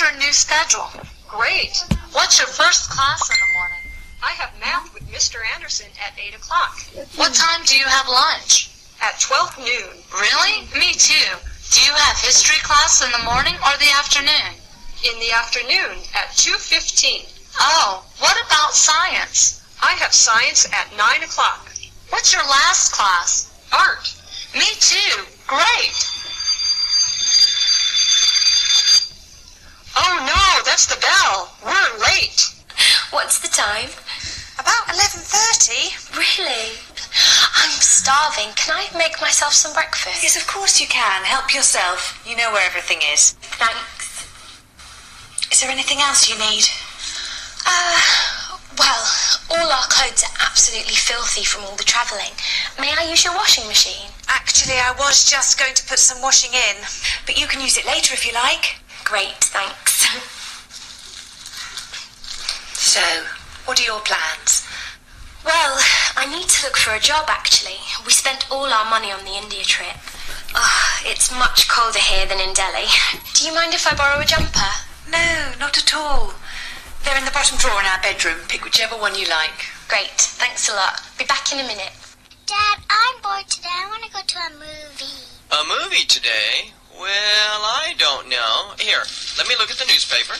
Your new schedule? Great. What's your first class in the morning? I have math with Mr. Anderson at 8 o'clock. What time do you have lunch? At 12 noon. Really? Me too. Do you have history class in the morning or the afternoon? In the afternoon at 2.15. Oh, what about science? I have science at 9 o'clock. What's your last class? Art. Me too. Great. Oh no, that's the bell. We're late. What's the time? About 11.30. Really? I'm starving. Can I make myself some breakfast? Yes, of course you can. Help yourself. You know where everything is. Thanks. Is there anything else you need? Uh, well, all our clothes are absolutely filthy from all the travelling. May I use your washing machine? Actually, I was just going to put some washing in, but you can use it later if you like. Great, thanks. So, what are your plans? Well, I need to look for a job actually. We spent all our money on the India trip. Oh, it's much colder here than in Delhi. Do you mind if I borrow a jumper? No, not at all. They're in the bottom drawer in our bedroom. Pick whichever one you like. Great, thanks a lot. Be back in a minute. Dad, I'm bored today. I want to go to a movie. A movie today? Well, I don't know. Here, let me look at the newspaper.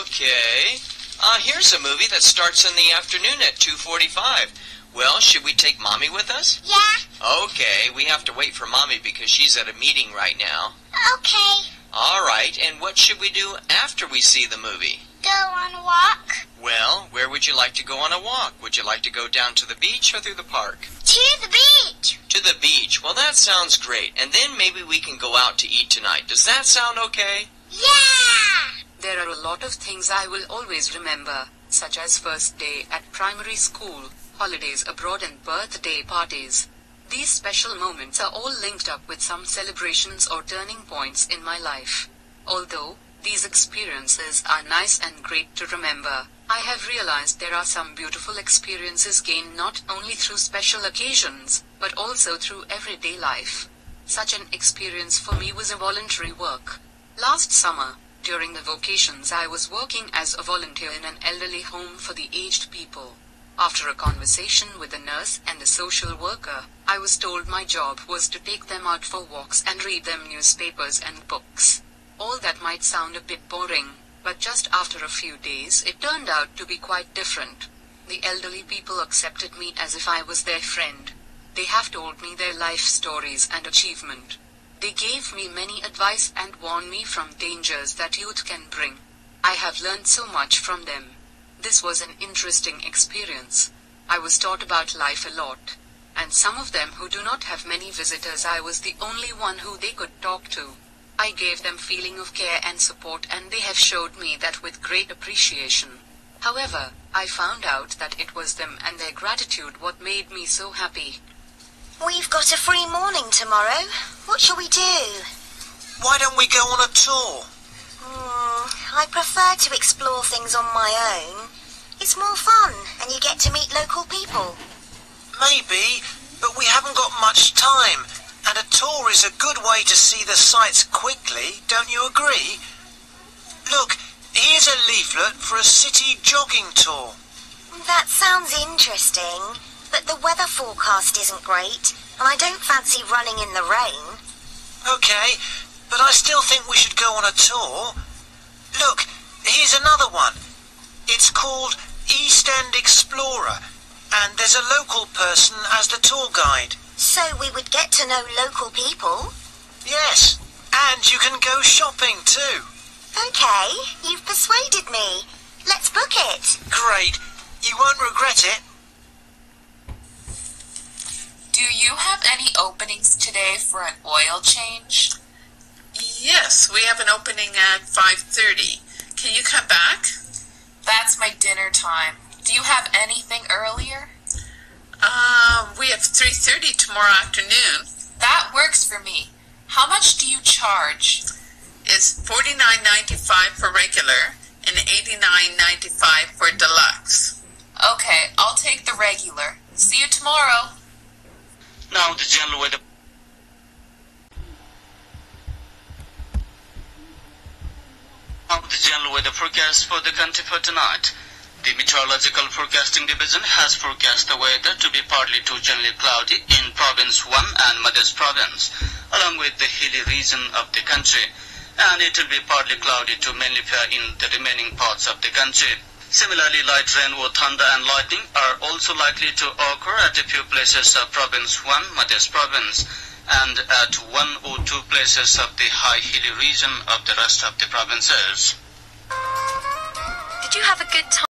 Okay. Uh, here's a movie that starts in the afternoon at 2.45. Well, should we take Mommy with us? Yeah? Okay, we have to wait for Mommy because she's at a meeting right now. Okay. All right, and what should we do after we see the movie? Go on a walk? Well, where would you like to go on a walk? Would you like to go down to the beach or through the park? To the beach. To the beach. Well, that sounds great. And then maybe we can go out to eat tonight. Does that sound okay? Yeah! There are a lot of things I will always remember, such as first day at primary school, holidays abroad and birthday parties. These special moments are all linked up with some celebrations or turning points in my life. Although, these experiences are nice and great to remember, I have realized there are some beautiful experiences gained not only through special occasions, but also through everyday life. Such an experience for me was a voluntary work. Last summer, during the vacations, I was working as a volunteer in an elderly home for the aged people. After a conversation with the nurse and the social worker, I was told my job was to take them out for walks and read them newspapers and books. All that might sound a bit boring, but just after a few days it turned out to be quite different. The elderly people accepted me as if I was their friend. They have told me their life stories and achievement. They gave me many advice and warned me from dangers that youth can bring. I have learned so much from them. This was an interesting experience. I was taught about life a lot. And some of them who do not have many visitors, I was the only one who they could talk to. I gave them feeling of care and support and they have showed me that with great appreciation. However, I found out that it was them and their gratitude what made me so happy. We've got a free morning tomorrow. What shall we do? Why don't we go on a tour? Hmm, I prefer to explore things on my own. It's more fun, and you get to meet local people. Maybe, but we haven't got much time, and a tour is a good way to see the sights quickly, don't you agree? Look, here's a leaflet for a city jogging tour. That sounds interesting, but the weather forecast isn't great, and I don't fancy running in the rain. Okay, but I still think we should go on a tour. Look, here's another one. It's called East End Explorer, and there's a local person as the tour guide. So we would get to know local people. Yes, and you can go shopping too. Okay, you've persuaded me. Let's book it. Great. You won't regret it. You have any openings today for an oil change? Yes, we have an opening at 5.30. Can you come back? That's my dinner time. Do you have anything earlier? Um, we have 3.30 tomorrow afternoon. That works for me. How much do you charge? It's $49.95 for regular and $89.95 for deluxe. Okay, I'll take the regular. See you tomorrow. Now the general weather Now the general weather forecast for the country for tonight. The Meteorological Forecasting Division has forecast the weather to be partly to generally cloudy in Province 1 and Madhesh Province, along with the hilly region of the country, and it will be partly cloudy to mainly fair in the remaining parts of the country. Similarly, light rain or thunder and lightning are also likely to occur at a few places of Province 1, Madhesh Province, and at one or two places of the high hilly region of the rest of the provinces. Did you have a good time?